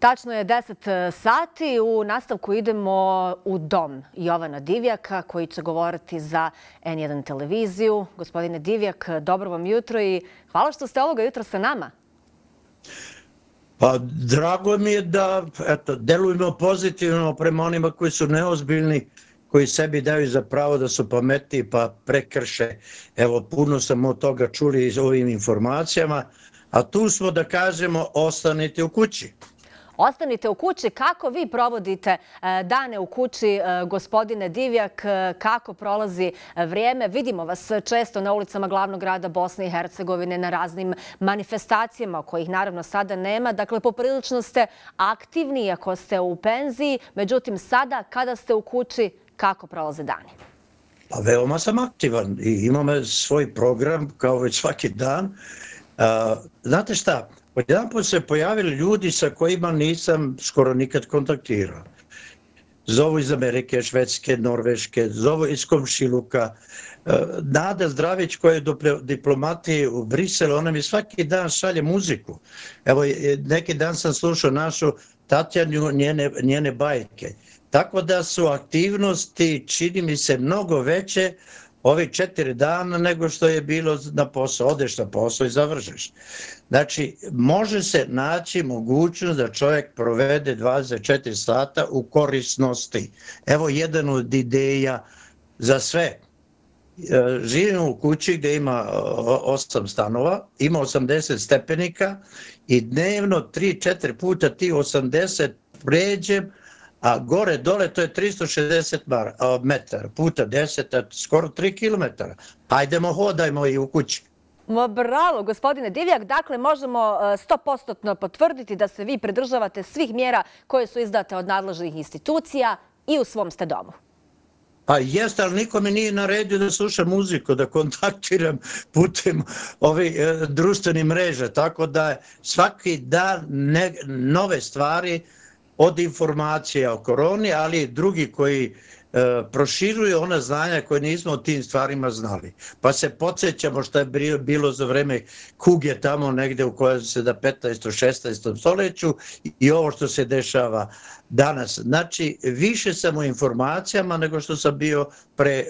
Tačno je 10 e, sati. U nastavku idemo u dom Jovana Divjaka koji će govoriti za N1 televiziju. Gospodine Divjak, dobro vam jutro i hvala što ste ovoga jutra sa nama. Pa, drago mi je da eto, delujemo pozitivno prema onima koji su neozbiljni, koji sebi daju za pravo da su pameti pa prekrše. Evo, puno sam od toga čuli iz ovim informacijama, a tu smo da kažemo ostanite u kući. Ostanite u kući. Kako vi provodite e, dane u kući, e, gospodine Divjak? E, kako prolazi vrijeme? Vidimo vas često na ulicama glavnog grada Bosne i Hercegovine na raznim manifestacijama, kojih naravno sada nema. Dakle, poprilično ste aktivni ako ste u penziji. Međutim, sada, kada ste u kući, kako prolaze dani? Pa veoma sam aktivan i imam svoj program kao već svaki dan. Znate šta? Jedan put se pojavili ljudi sa kojima nisam skoro nikad kontaktirao. Zovu iz Amerike, Švedske, Norveške, zovu iz Komšiluka. E, Nada Zdravić koja je do diplomatije u Briselu, ona mi svaki dan šalje muziku. Evo, neki dan sam slušao našu Tatjanu njene, njene bajke. Tako da su aktivnosti, čini mi se, mnogo veće ovi četiri dana nego što je bilo na posao. Odeš na posao i završeš. Znači, može se naći mogućnost da čovjek provede 24 sata u korisnosti. Evo jedan od ideja za sve. E, Živim u kući gdje ima e, 8 stanova, ima 80 stepenika i dnevno 3-4 puta ti 80 pređem, a gore dole to je 360 metara puta 10, skoro 3 km. Hajdemo, hodajmo i u kući. Bravo, gospodine Divjak. Dakle, možemo 100% e, potvrditi da se vi pridržavate svih mjera koje su izdate od nadležnih institucija i u svom ste domu. Pa jeste, ali niko mi nije naredio da slušam muziku, da kontaktiram putem ove e, društvene mreže. Tako da svaki dan nove stvari od informacija o koroni, ali i drugi koji e, proširuju ona znanja koje nismo o tim stvarima znali. Pa se podsjećamo što je bilo za vreme kuge tamo negde u kojoj se da 15. 16. stoljeću i ovo što se dešava danas. Znači, više sam u informacijama nego što sam bio pre, e,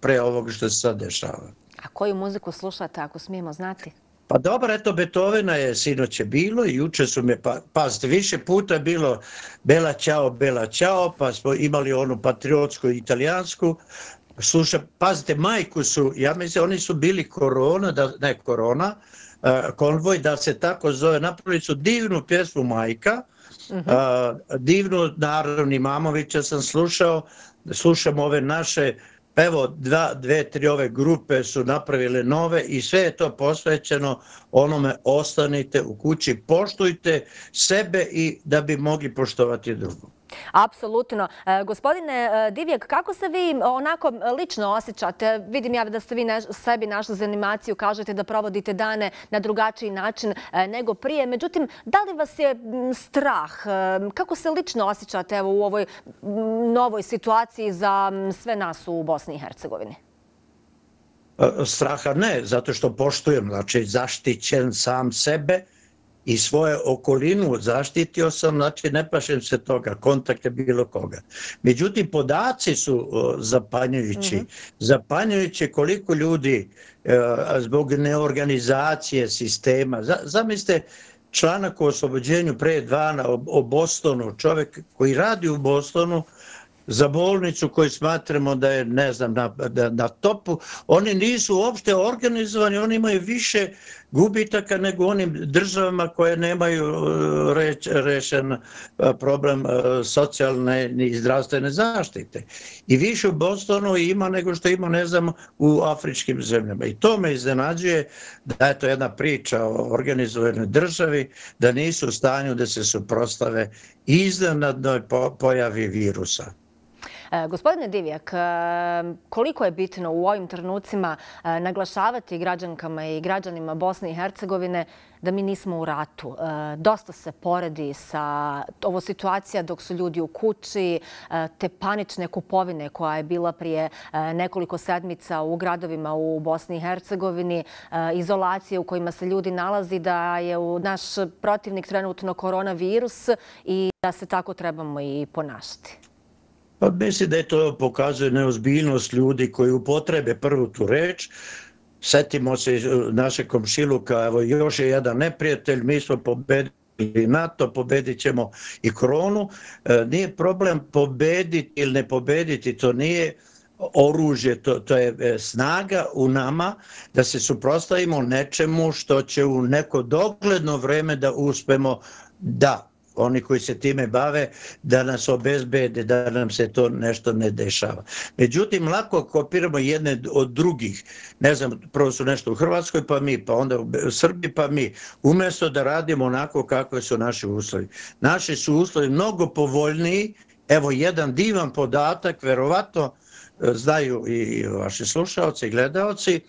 pre ovog što se sad dešava. A koju muziku slušate, ako smijemo znati? Pa dobro, eto, Beethovena je sinoće bilo i juče su me, pa, pazite, više puta bilo Bela Ćao, Bela Ćao, pa smo imali onu patriotsku italijansku. Sluša, pazite, majku su, ja mislim, oni su bili korona, da, ne korona, uh, konvoj, da se tako zove, napravili su divnu pjesmu majka, uh -huh. uh, divnu narodni Mamovića sam slušao, slušam ove naše uh, Pa evo, dva, dve, tri ove grupe su napravile nove i sve je to posvećeno onome ostanite u kući, poštujte sebe i da bi mogli poštovati drugog. Apsolutno. E, gospodine Divjek, Divjak, kako se vi e, onako e, lično osjećate? Vidim ja da ste vi sebi našli za animaciju, kažete da provodite dane na drugačiji način nego prije. Međutim, da li vas je strah? Kako se lično osjećate u ovoj novoj situaciji za sve nas u Bosni i Hercegovini? Straha ne, zato što poštujem, znači zaštićen sam sebe, i svoje okolinu zaštitio sam, znači ne pašem se toga, kontakte bilo koga. Međutim, podaci su zapanjujući. Mm -hmm. Zapanjujući koliko ljudi e, zbog neorganizacije sistema, zamislite članak o oslobođenju pre dvana o, o Bostonu, čovjek koji radi u Bostonu, za bolnicu koju smatramo da je, ne znam, na, na, na topu, oni nisu uopšte organizovani, oni imaju više gubitaka nego onim državama koje nemaju e, reč, rešen e, problem e, socijalne i zdravstvene zaštite. I više u Bostonu ima nego što ima, ne znam, u afričkim zemljama. I to me iznenađuje da je to jedna priča o organizovanoj državi, da nisu u stanju da se suprostave iznenadnoj pojavi virusa. E, gospodine Divjak, e, koliko je bitno u ovim trenucima e, naglašavati građankama i građanima Bosne i Hercegovine da mi nismo u ratu. Dosta se poredi sa ovo situacija dok su ljudi u kući, te panične kupovine koja je bila prije nekoliko sedmica u gradovima u Bosni i Hercegovini, izolacije u kojima se ljudi nalazi da je naš protivnik trenutno koronavirus i da se tako trebamo i ponašati. Pa mislim da je to pokazuje neozbiljnost ljudi koji upotrebe prvu tu reč. Setimo se eh, naše komšiluka, evo još je jedan neprijatelj, mi smo pobedili NATO, pobedit ćemo i koronu. E, nije problem pobediti ili ne pobediti, to nije oružje, to, to je eh, snaga u nama da se suprostavimo nečemu što će u neko dogledno vreme da uspemo da oni koji se time bave, da nas obezbede, da nam se to nešto ne dešava. Međutim, lako kopiramo jedne od drugih. Ne znam, prvo su nešto u Hrvatskoj, pa mi, pa onda u Srbiji, pa mi. Umjesto da radimo onako kako su naši uslovi. Naši su uslovi mnogo povoljniji. Evo, jedan divan podatak, verovatno, e, znaju i vaši slušalci i gledalci,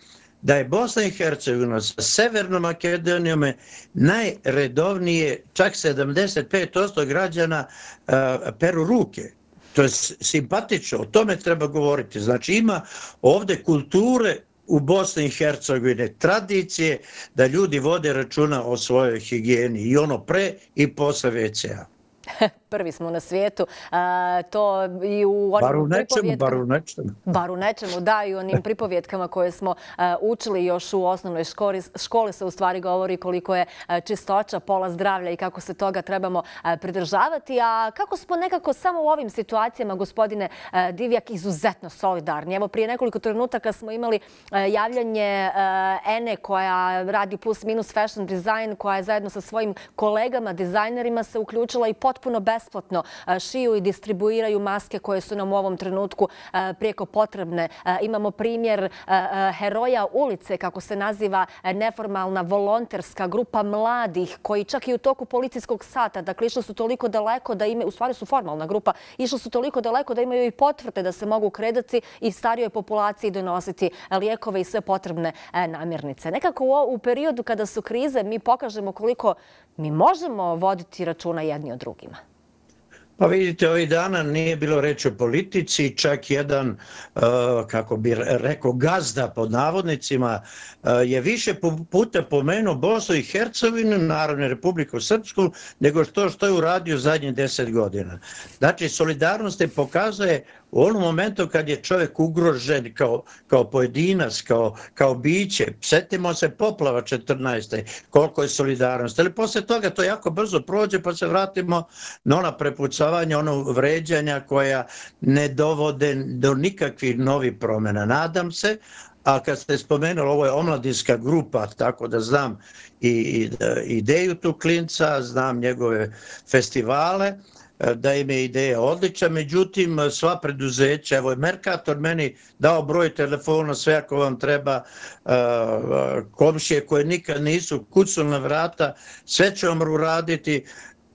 da je Bosna i Hercegovina sa Severnom Makedonijom najredovnije, čak 75% građana uh, peru ruke. To je simpatično, o tome treba govoriti. Znači ima ovde kulture u Bosni i Hercegovine, tradicije da ljudi vode računa o svojoj higijeni i ono pre i posle WC-a. prvi smo na svijetu. To i u onim bar u nečemu, bar u nečemu. Bar u nečemu, da, i onim pripovjetkama koje smo učili još u osnovnoj školi, školi se u stvari govori koliko je čistoća, pola zdravlja i kako se toga trebamo pridržavati. A kako smo nekako samo u ovim situacijama, gospodine Divjak, izuzetno solidarni. Evo, prije nekoliko trenutaka smo imali javljanje Ene koja radi plus minus fashion design, koja je zajedno sa svojim kolegama, dizajnerima se uključila i potpuno bez besplatno e, šiju i distribuiraju maske koje su nam u ovom trenutku e, prijeko potrebne. E, imamo primjer heroja ulice, kako se naziva neformalna volonterska grupa mladih koji čak i u toku policijskog sata, dakle išli su toliko daleko da imaju, u stvari su formalna grupa, išli su toliko daleko da imaju i potvrde da se mogu kredati i starijoj populaciji donositi lijekove i sve potrebne namirnice. Nekako u periodu kada su krize mi pokažemo koliko mi možemo voditi računa jedni o drugima. Pa vidite, ovih dana nije bilo reći o politici, čak jedan, e, kako bi rekao, gazda pod navodnicima, e, je više puta pomenuo Bosnu i Hercegovinu, Narodnu republiku Srpsku, nego što što je uradio zadnje deset godina. Znači, solidarnost je pokazuje u onom momentu kad je čovjek ugrožen kao, kao pojedinac, kao, kao biće, setimo se poplava 14. koliko je solidarnost. Ali posle toga to jako brzo prođe pa se vratimo na ona prepucavanja, ono vređanja koja ne dovode do nikakvih novih promjena. Nadam se, a kad ste spomenuli, ovo je omladinska grupa, tako da znam i, i ideju tu klinca, znam njegove festivale, da im je ideja odlična, međutim sva preduzeća, evo je Merkator meni dao broj telefona, sve ako vam treba, e, komšije koje nikad nisu kucu na vrata, sve će vam uraditi,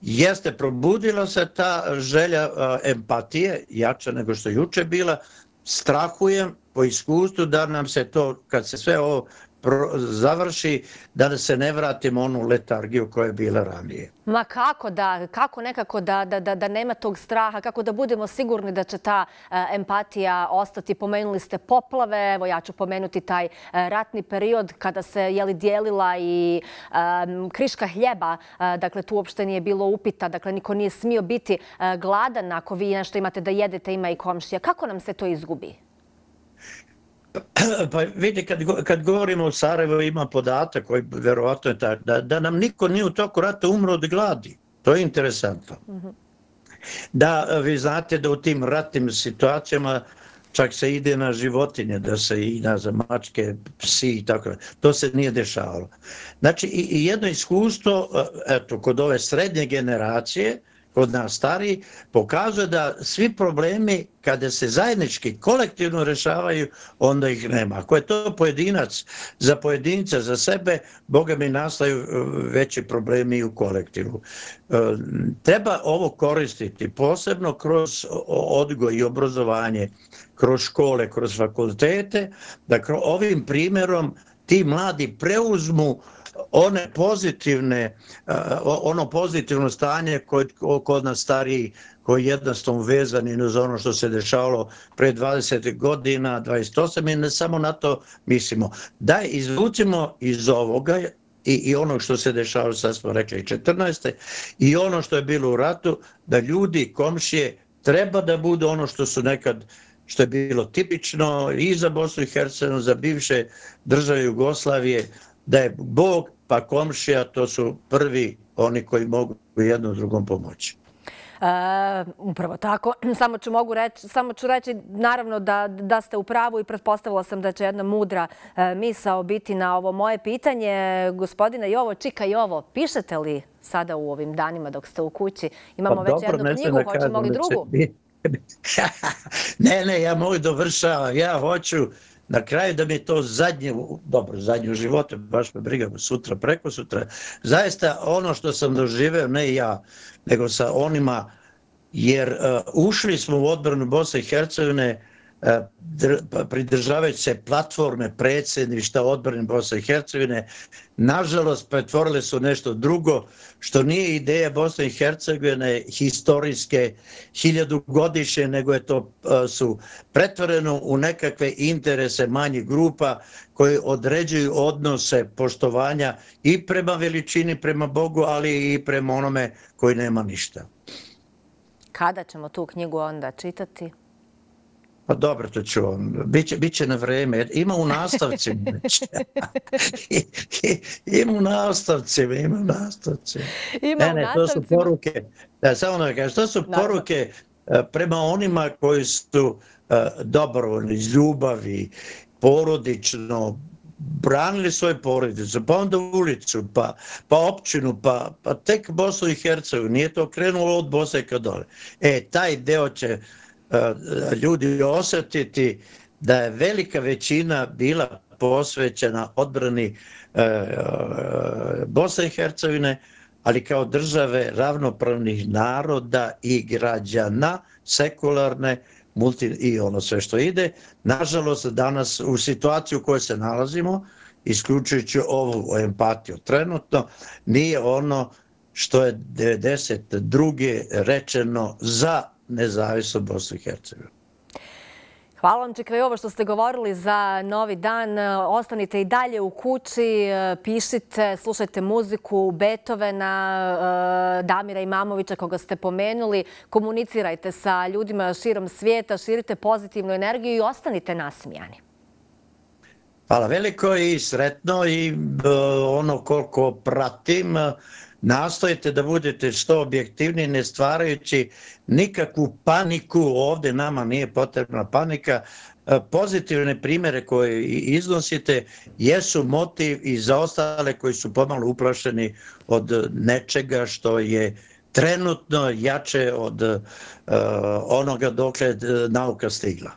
jeste probudila se ta želja empatije, jača nego što juče bila, strahujem po iskustvu da nam se to, kad se sve ovo završi, da se ne vratimo onu letargiju koja je bila ranije. Ma kako da, kako nekako da, da, da, da nema tog straha, kako da budemo sigurni da će ta e, empatija ostati. Pomenuli ste poplave, evo ja ću pomenuti taj e, ratni period kada se jeli dijelila i um, kriška hljeba, e, dakle tu uopšte nije bilo upita, dakle niko nije smio biti e, gladan ako vi nešto imate da jedete, ima i komšija. Kako nam se to izgubi? Pa vidite, kad, kad govorimo o Sarajevo, ima podatak koji verovatno je tak, da, da nam niko nije u toku rata umro od gladi. To je interesantno. Mhm. Da, vi znate da u tim ratnim situacijama čak se ide na životinje, da se i na za mačke, psi i tako da. To se nije dešavalo. Znači, i, i jedno iskustvo, eto, kod ove srednje generacije, kod nas stari, pokazuje da svi problemi kada se zajednički, kolektivno rešavaju, onda ih nema. Ako je to pojedinac za pojedinca, za sebe, Boga mi nastaju e, veći problemi u kolektivu. E, treba ovo koristiti posebno kroz odgoj i obrazovanje, kroz škole, kroz fakultete, da ovim primjerom ti mladi preuzmu one pozitivne, eh, ono pozitivno stanje kod nas stariji koji je jednostavno vezani za ono što se dešavalo pre 20 godina, 28 i ne samo na to mislimo. Da izvucimo iz ovoga i, i ono što se dešavalo, sad smo rekli, 14. i ono što je bilo u ratu, da ljudi, komšije, treba da budu ono što su nekad što je bilo tipično i za Bosnu i Hercegovinu, za bivše države Jugoslavije, da je Bog pa komšija, to su prvi oni koji mogu jednom drugom pomoći. E, upravo tako. Samo ću, mogu reći, samo ću reći naravno da, da ste u pravu i pretpostavila sam da će jedna mudra e, misao biti na ovo moje pitanje. Gospodine Jovo, Čika Jovo, pišete li sada u ovim danima dok ste u kući? Imamo pa, već dobro, jednu knjigu, hoćemo li drugu? ne, ne, ja mogu dovršavati. Ja hoću na kraju da mi to zadnje, dobro, zadnje u životu, baš me briga sutra, preko sutra, zaista ono što sam doživeo, ne ja, nego sa onima, jer uh, ušli smo u odbranu Bosne i Hercegovine, E, pa, pridržavajući se platforme predsjedništa odbrane Bosne i Hercegovine, nažalost pretvorile su nešto drugo, što nije ideja Bosne i Hercegovine historijske hiljadugodišnje, nego je to e, su pretvoreno u nekakve interese manjih grupa koji određuju odnose poštovanja i prema veličini, prema Bogu, ali i prema onome koji nema ništa. Kada ćemo tu knjigu onda čitati? Pa dobro, to ću vam. Biće, biće na vreme. Ima u nastavcima. ima u nastavcima, ima u nastavcima. Ima ne, ne, to su poruke. Da, samo da kažem, to su poruke uh, prema onima koji su uh, dobrovoljni, iz ljubavi, porodično, branili svoje porodice, pa onda ulicu, pa, pa općinu, pa, pa tek Bosnu i Hercegovini. Nije to krenulo od Bosne ka dole. E, taj deo će E, E, ljudi osjetiti da je velika većina bila posvećena odbrani e, e, Bosne i Hercegovine, ali kao države ravnopravnih naroda i građana, sekularne, multi, i ono sve što ide. Nažalost, danas u situaciju u kojoj se nalazimo, isključujući ovu empatiju trenutno, nije ono što je 92. rečeno za nezavisno Bosnu i Hercegovini. Hvala vam, Čekaj, ovo što ste govorili za novi dan. Ostanite i dalje u kući, pišite, slušajte muziku Beethovena, Damira Imamovića koga ste pomenuli, komunicirajte sa ljudima širom svijeta, širite pozitivnu energiju i ostanite nasmijani. Hvala veliko i sretno i ono koliko pratim, nastojite da budete što objektivni, ne stvarajući nikakvu paniku, ovdje nama nije potrebna panika, e, pozitivne primere koje iznosite jesu motiv i za ostale koji su pomalo uplašeni od nečega što je trenutno jače od uh, onoga dokle e, nauka stigla.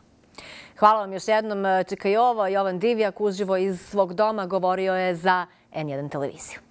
Hvala vam još jednom. Čekaj ovo, Jovan Divjak uživo iz svog doma govorio je za N1 televiziju.